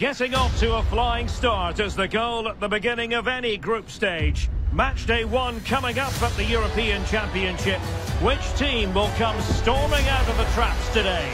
Getting off to a flying start is the goal at the beginning of any group stage. Match day one coming up at the European Championship. Which team will come storming out of the traps today?